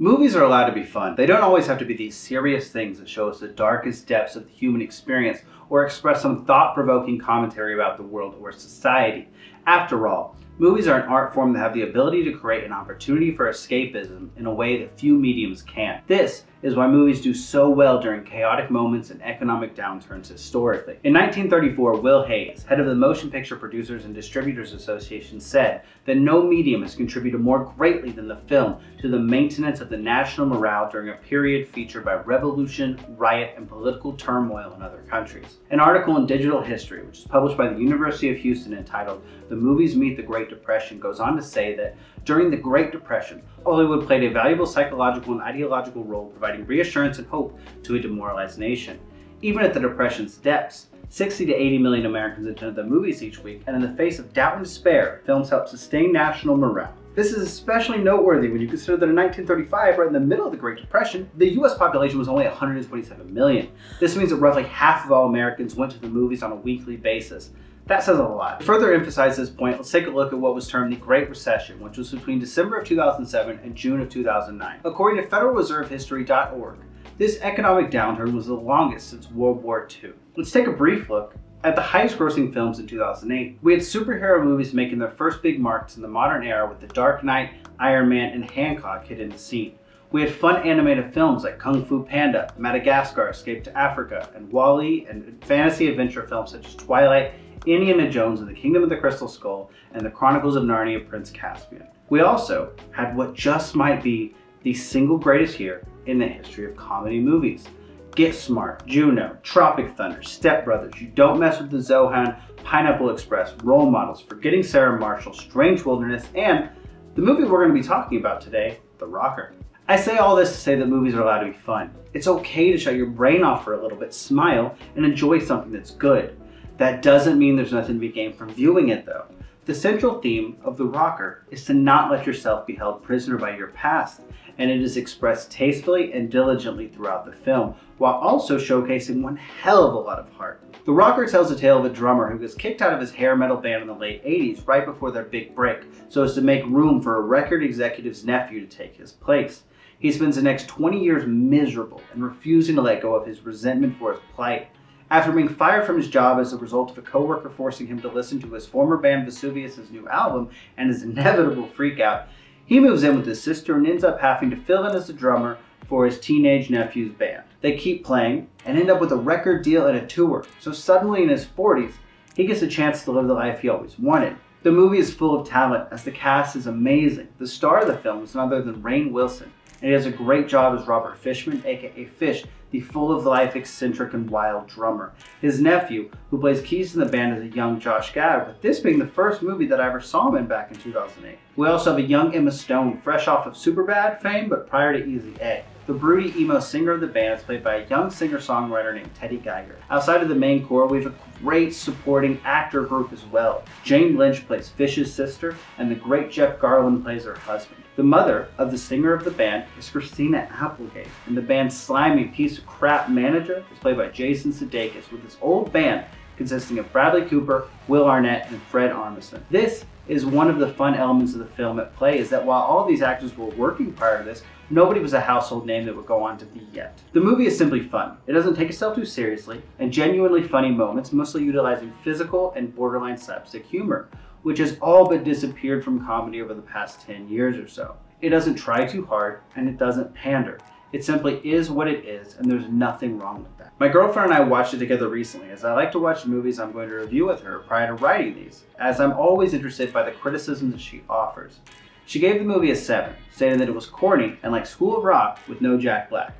Movies are allowed to be fun. They don't always have to be these serious things that show us the darkest depths of the human experience or express some thought provoking commentary about the world or society. After all, Movies are an art form that have the ability to create an opportunity for escapism in a way that few mediums can. This is why movies do so well during chaotic moments and economic downturns historically. In 1934, Will Hays, head of the Motion Picture Producers and Distributors Association, said that no medium has contributed more greatly than the film to the maintenance of the national morale during a period featured by revolution, riot, and political turmoil in other countries. An article in Digital History, which is published by the University of Houston entitled The Movies Meet the Great Depression, goes on to say that during the Great Depression, Hollywood played a valuable psychological and ideological role providing reassurance and hope to a demoralized nation. Even at the Depression's depths, 60 to 80 million Americans attended the movies each week, and in the face of doubt and despair, films helped sustain national morale. This is especially noteworthy when you consider that in 1935, right in the middle of the Great Depression, the US population was only 127 million. This means that roughly half of all Americans went to the movies on a weekly basis. That says a lot. To further emphasize this point, let's take a look at what was termed the Great Recession, which was between December of 2007 and June of 2009. According to FederalReserveHistory.org, this economic downturn was the longest since World War II. Let's take a brief look at the highest grossing films in 2008. We had superhero movies making their first big marks in the modern era with The Dark Knight, Iron Man, and Hancock hitting the scene. We had fun animated films like Kung Fu Panda, Madagascar, Escape to Africa, and WALL-E, and fantasy adventure films such as Twilight Indiana Jones and the Kingdom of the Crystal Skull, and the Chronicles of Narnia Prince Caspian. We also had what just might be the single greatest year in the history of comedy movies. Get Smart, Juno, Tropic Thunder, Step Brothers, You Don't Mess with the Zohan, Pineapple Express, Role Models, Forgetting Sarah Marshall, Strange Wilderness, and the movie we're going to be talking about today, The Rocker. I say all this to say that movies are allowed to be fun. It's okay to shut your brain off for a little bit, smile, and enjoy something that's good. That doesn't mean there's nothing to be gained from viewing it though. The central theme of The Rocker is to not let yourself be held prisoner by your past, and it is expressed tastefully and diligently throughout the film, while also showcasing one hell of a lot of heart. The Rocker tells the tale of a drummer who gets kicked out of his hair metal band in the late 80s right before their big break, so as to make room for a record executive's nephew to take his place. He spends the next 20 years miserable and refusing to let go of his resentment for his plight. After being fired from his job as a result of a coworker forcing him to listen to his former band Vesuvius' new album and his inevitable freakout, he moves in with his sister and ends up having to fill in as a drummer for his teenage nephew's band. They keep playing and end up with a record deal and a tour, so suddenly in his 40s, he gets a chance to live the life he always wanted. The movie is full of talent as the cast is amazing. The star of the film is none other than Rainn Wilson, and he does a great job as Robert Fishman, aka Fish, the full of life, eccentric, and wild drummer. His nephew, who plays keys in the band, is a young Josh Gad, with this being the first movie that I ever saw him in back in 2008. We also have a young Emma Stone, fresh off of Superbad fame, but prior to Easy A. The broody emo singer of the band is played by a young singer-songwriter named Teddy Geiger. Outside of the main core, we have a great supporting actor group as well. Jane Lynch plays Fish's sister, and the great Jeff Garlin plays her husband. The mother of the singer of the band is Christina Applegate, and the band's slimy piece of crap manager is played by Jason Sudeikis, with his old band consisting of Bradley Cooper, Will Arnett, and Fred Armisen. This is one of the fun elements of the film at play is that while all these actors were working prior to this, nobody was a household name that would go on to be yet. The movie is simply fun. It doesn't take itself too seriously, and genuinely funny moments, mostly utilizing physical and borderline slapstick humor, which has all but disappeared from comedy over the past 10 years or so. It doesn't try too hard, and it doesn't pander. It simply is what it is, and there's nothing wrong with that. My girlfriend and I watched it together recently, as I like to watch movies I'm going to review with her prior to writing these, as I'm always interested by the criticisms that she offers. She gave the movie a 7, stating that it was corny and like School of Rock with no Jack Black.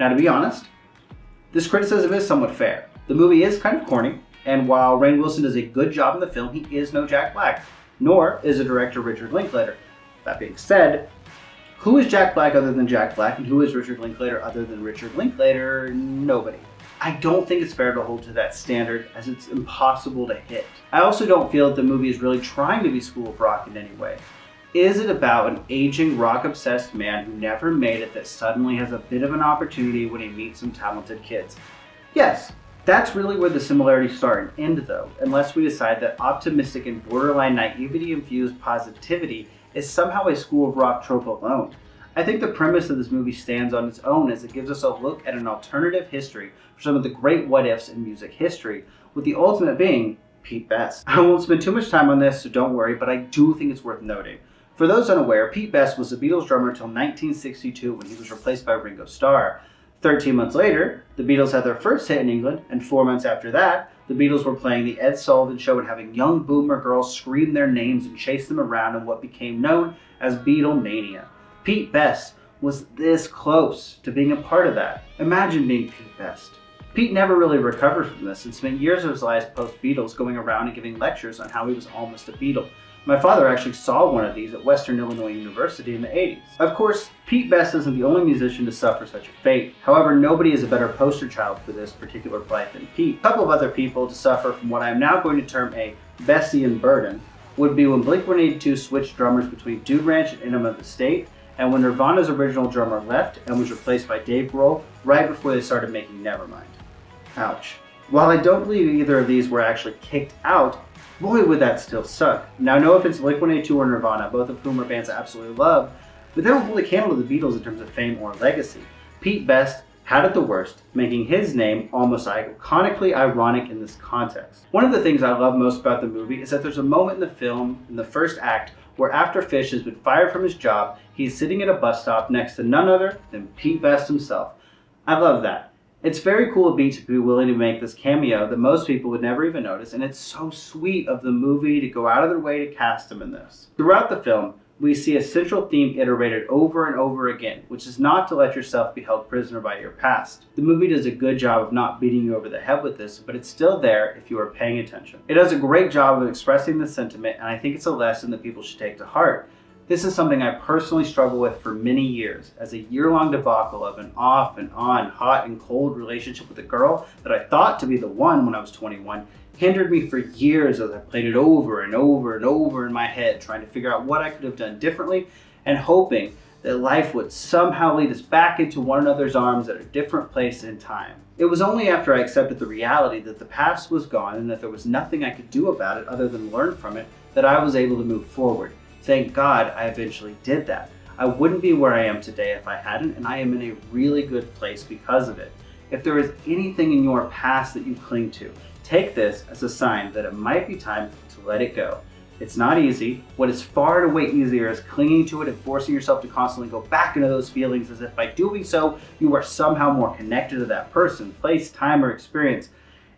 Now to be honest, this criticism is somewhat fair. The movie is kind of corny, and while Rainn Wilson does a good job in the film, he is no Jack Black, nor is the director Richard Linklater. That being said, who is Jack Black other than Jack Black, and who is Richard Linklater other than Richard Linklater? Nobody. I don't think it's fair to hold to that standard as it's impossible to hit. I also don't feel that the movie is really trying to be School of Rock in any way. Is it about an aging rock obsessed man who never made it that suddenly has a bit of an opportunity when he meets some talented kids? Yes, that's really where the similarities start and end though, unless we decide that optimistic and borderline naivety infused positivity is somehow a School of Rock trope alone. I think the premise of this movie stands on its own as it gives us a look at an alternative history for some of the great what ifs in music history, with the ultimate being Pete Best. I won't spend too much time on this, so don't worry, but I do think it's worth noting. For those unaware, Pete Best was the Beatles drummer until 1962 when he was replaced by Ringo Starr. Thirteen months later, the Beatles had their first hit in England, and four months after that, the Beatles were playing the Ed Sullivan Show and having young boomer girls scream their names and chase them around in what became known as Beatlemania. Pete Best was this close to being a part of that. Imagine being Pete Best. Pete never really recovered from this and spent years of his life post Beatles going around and giving lectures on how he was almost a Beatle. My father actually saw one of these at Western Illinois University in the 80s. Of course, Pete Best isn't the only musician to suffer such a fate. However, nobody is a better poster child for this particular plight than Pete. A couple of other people to suffer from what I am now going to term a Bessian burden would be when Blink-182 switched drummers between Dude Ranch and Enema of the State, and when Nirvana's original drummer left and was replaced by Dave Grohl right before they started making Nevermind. Ouch. While I don't believe either of these were actually kicked out, boy would that still suck. Now no offense to Blink-182 or Nirvana, both of whom are bands I absolutely love, but they don't hold a candle to the Beatles in terms of fame or legacy. Pete Best had it the worst, making his name almost iconically ironic in this context. One of the things I love most about the movie is that there's a moment in the film, in the first act, where after Fish has been fired from his job, he's sitting at a bus stop next to none other than Pete Best himself. I love that. It's very cool of Pete to be willing to make this cameo that most people would never even notice, and it's so sweet of the movie to go out of their way to cast him in this. Throughout the film, we see a central theme iterated over and over again, which is not to let yourself be held prisoner by your past. The movie does a good job of not beating you over the head with this, but it's still there if you are paying attention. It does a great job of expressing the sentiment, and I think it's a lesson that people should take to heart. This is something I personally struggled with for many years, as a year-long debacle of an off and on, hot and cold relationship with a girl that I thought to be the one when I was 21 hindered me for years as I played it over and over and over in my head, trying to figure out what I could have done differently and hoping that life would somehow lead us back into one another's arms at a different place in time. It was only after I accepted the reality that the past was gone and that there was nothing I could do about it other than learn from it that I was able to move forward. Thank God I eventually did that. I wouldn't be where I am today if I hadn't, and I am in a really good place because of it. If there is anything in your past that you cling to, take this as a sign that it might be time to let it go. It's not easy. What is far and away easier is clinging to it and forcing yourself to constantly go back into those feelings as if by doing so, you are somehow more connected to that person, place, time, or experience.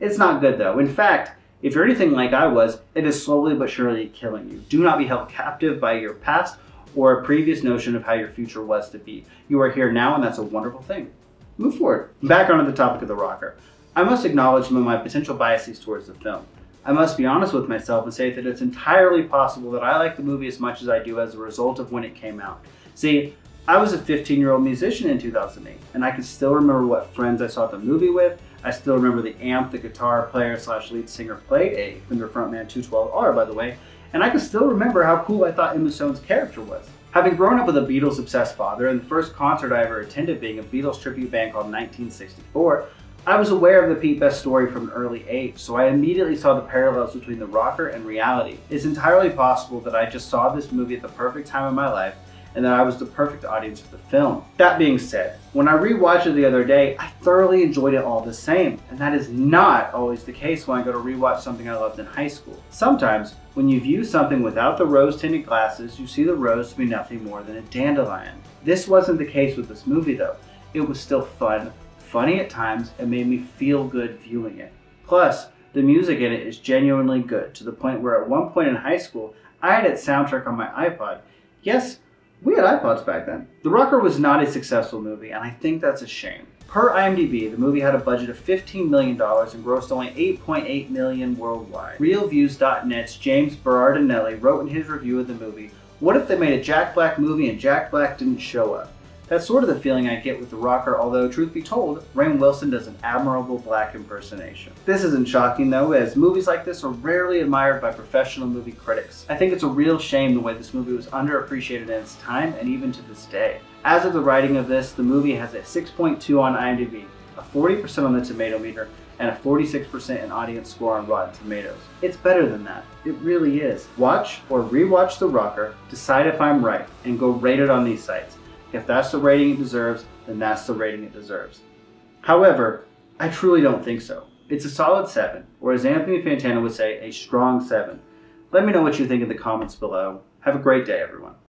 It's not good though. In fact, if you're anything like I was, it is slowly but surely killing you. Do not be held captive by your past or a previous notion of how your future was to be. You are here now, and that's a wonderful thing. Move forward. Back onto the topic of the rocker. I must acknowledge some of my potential biases towards the film. I must be honest with myself and say that it's entirely possible that I like the movie as much as I do as a result of when it came out. See, I was a 15 year old musician in 2008, and I can still remember what friends I saw the movie with, I still remember the amp the guitar player slash lead singer played, a Fender Frontman 212R by the way, and I can still remember how cool I thought Emma Stone's character was. Having grown up with a Beatles obsessed father and the first concert I ever attended being a Beatles tribute band called 1964, I was aware of the Pete Best story from an early age, so I immediately saw the parallels between the rocker and reality. It's entirely possible that I just saw this movie at the perfect time in my life and that I was the perfect audience for the film. That being said, when I rewatched it the other day, I thoroughly enjoyed it all the same, and that is not always the case when I go to rewatch something I loved in high school. Sometimes, when you view something without the rose-tinted glasses, you see the rose to be nothing more than a dandelion. This wasn't the case with this movie though. It was still fun, funny at times, and made me feel good viewing it. Plus, the music in it is genuinely good, to the point where at one point in high school, I had its soundtrack on my iPod. Yes, we had iPods back then. The Rocker was not a successful movie, and I think that's a shame. Per IMDb, the movie had a budget of $15 million and grossed only 8.8 million worldwide. Reelviews.net's James Berardinelli wrote in his review of the movie, What if they made a Jack Black movie and Jack Black didn't show up? That's sort of the feeling I get with The Rocker, although, truth be told, Rainn Wilson does an admirable black impersonation. This isn't shocking, though, as movies like this are rarely admired by professional movie critics. I think it's a real shame the way this movie was underappreciated in its time and even to this day. As of the writing of this, the movie has a 6.2 on IMDb, a 40% on the tomato meter, and a 46% in audience score on Rotten Tomatoes. It's better than that. It really is. Watch or rewatch The Rocker, decide if I'm right, and go rate it on these sites. If that's the rating it deserves, then that's the rating it deserves. However, I truly don't think so. It's a solid 7, or as Anthony Fantano would say, a strong 7. Let me know what you think in the comments below. Have a great day, everyone.